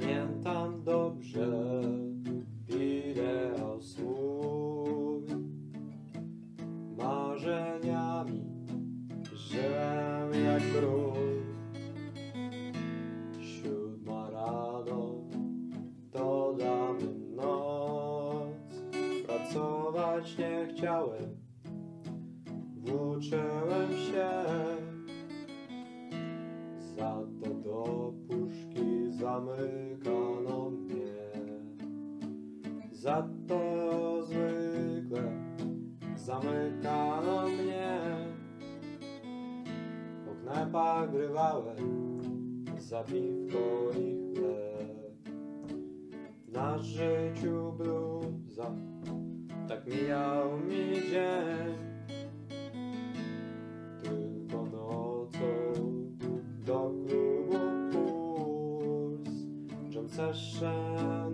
Pamiętam dobrze wideo swój Marzeniami żyłem jak król. Siódma rano to damy noc. Pracować nie chciałem Włóczyłem się. Za to do zamykano mnie Za to zwykle zamykano mnie. Po knajpach grywałem za piwko i chleb. Na życiu bluza tak mijał mi dzień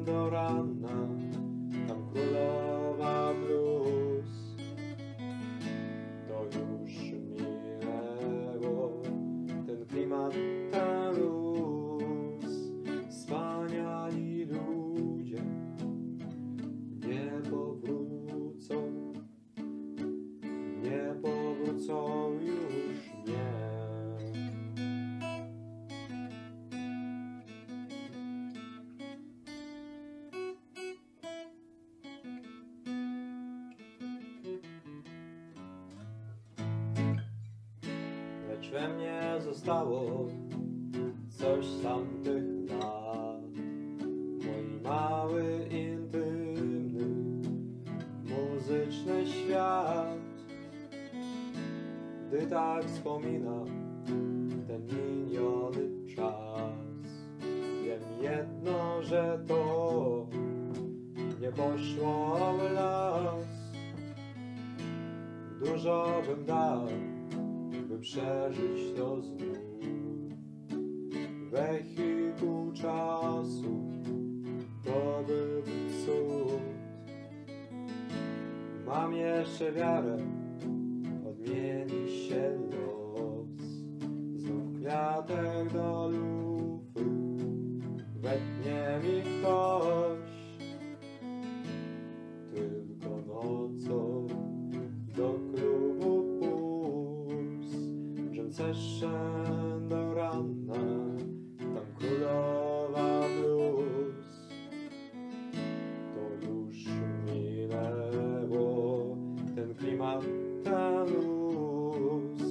do rana Tam królowa blues To już minęło Ten klimat, ten luz. Wspaniali ludzie Nie powrócą Nie powrócą Lecz we mnie zostało coś z tamtych lat. Mój mały, intymny, muzyczny świat. Gdy tak wspominam ten miniony czas Wiem jedno, że to nie poszło w las. Dużo bym dał przeżyć to znów Wehikuł czasu to był cud. Mam jeszcze wiarę, odmieni się los. Znów kwiatek do lufy, wetnie mi ktoś jeszcze do rana tam królowa blues to już minęło ten klimat ten luz.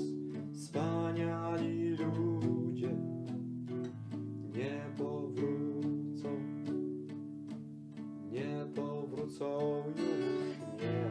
Wspaniali ludzie nie powrócą nie powrócą już nie.